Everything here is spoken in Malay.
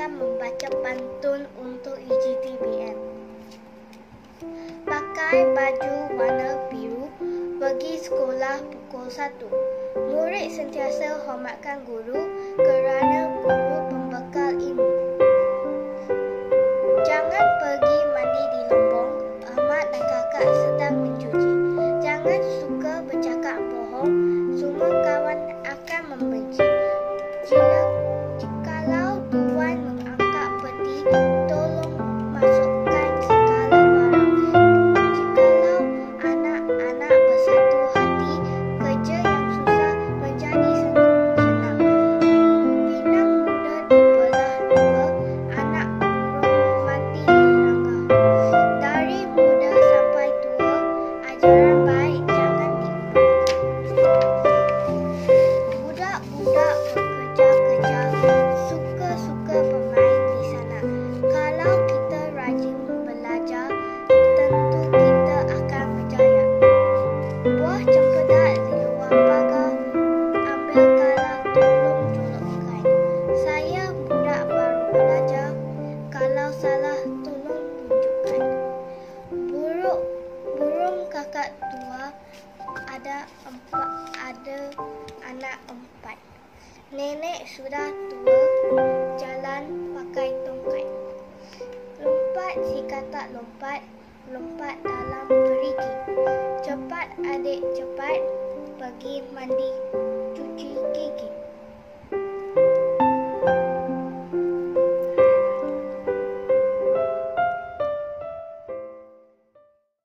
akan membaca pantun untuk UGTBM. Pakai baju warna biru, pergi sekolah pukul 1. Murid sentiasa hormatkan guru kerana guru pembekal ilmu. Jangan pergi mandi di lombong, Ahmad dan kakak sedang mencuci. Jangan suka bercakap bohong, ada empat ada anak empat. Nenek sudah tua, jalan pakai tongkat. Lompat si katak lompat, lompat dalam perigi. Cepat adik cepat, pergi mandi, cuci gigi.